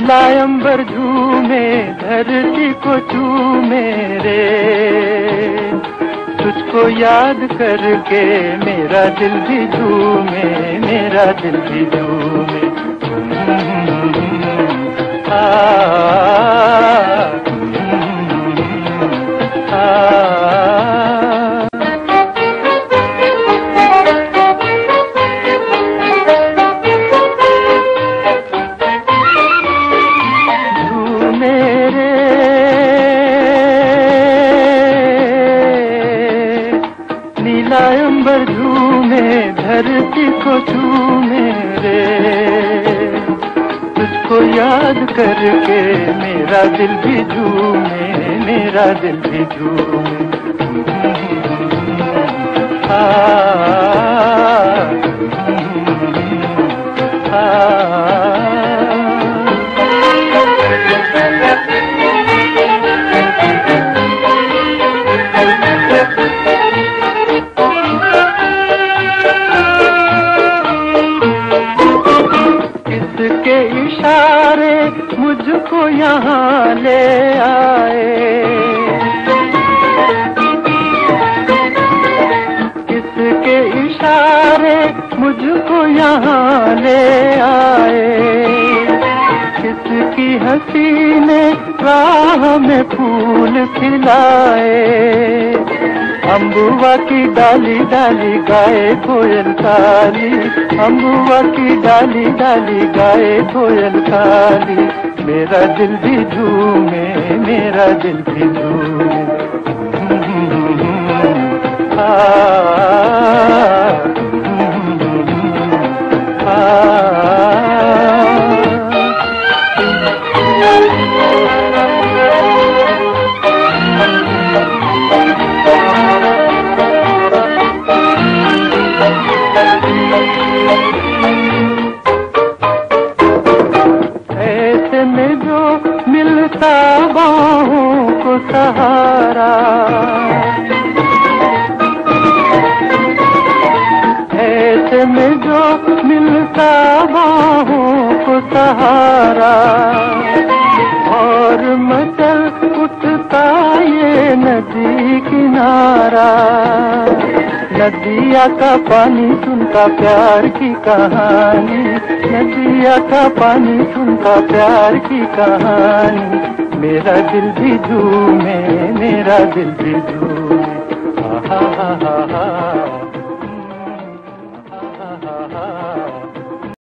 نیلا امبر جھومے دھرتی کو چومے رے تجھ کو یاد کر کے میرا دل بھی جھومے میرا دل بھی جھومے آ دھرتی کو چھو میرے تجھ کو یاد کر کے میرا دل بھی جھومے، میرا دل بھی جھومے۔ آ اشارے مجھ کو یہاں لے آئے۔ کس کے اشارے مجھ کو یہاں لے آئے۔ کس کی ہنسی نے راہ میں پھول کھلائے۔ امبوا کی ڈالی ڈالی گائے کوئل کالی امبوا کی ڈالی ڈالی گائے کوئل کالی میرا دل بھی جھومے، میرا دل بھی جھومے۔ آ کو سہارا۔ ایسے میں جو ملتا باہوں کو سہارا۔ اور مچل اٹھتا یہ ندی کنارا۔ ندیا کا پانی سنتا پیار کی کہانی۔ ندیا تھا پانی سنتا پیار کی کہانی میرا دل بھی دھو میں میرا دل بھی دھو